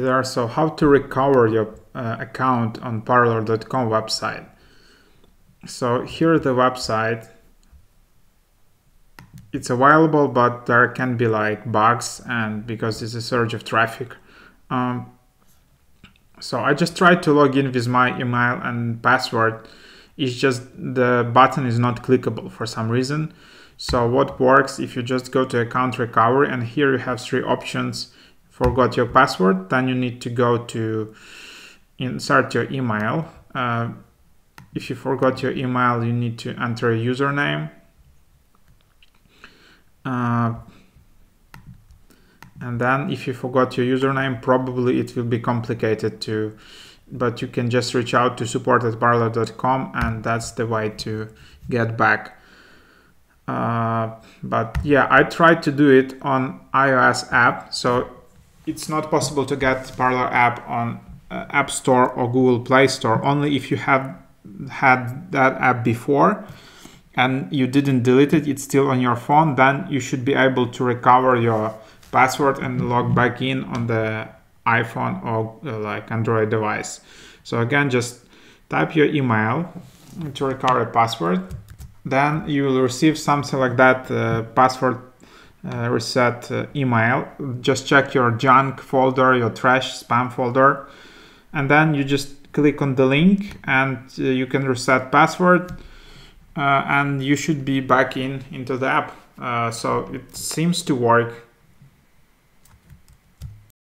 There, so how to recover your uh, account on Parler.com website. So here the website. It's available, but there can be like bugs and because it's a surge of traffic. Um, so I just tried to log in with my email and password. It's just the button is not clickable for some reason. So what works if you just go to account recovery and here you have three options forgot your password, then you need to go to insert your email. Uh, if you forgot your email, you need to enter a username. Uh, and then if you forgot your username, probably it will be complicated to, but you can just reach out to support at parler.com and that's the way to get back. Uh, but yeah, I tried to do it on iOS app. So it's not possible to get Parler app on uh, App Store or Google Play Store only if you have had that app before and you didn't delete it, it's still on your phone, then you should be able to recover your password and log back in on the iPhone or uh, like Android device. So again, just type your email to recover a password. Then you will receive something like that uh, password uh, reset uh, email. Just check your junk folder, your trash spam folder, and then you just click on the link and uh, you can reset password uh, and you should be back in into the app. Uh, so it seems to work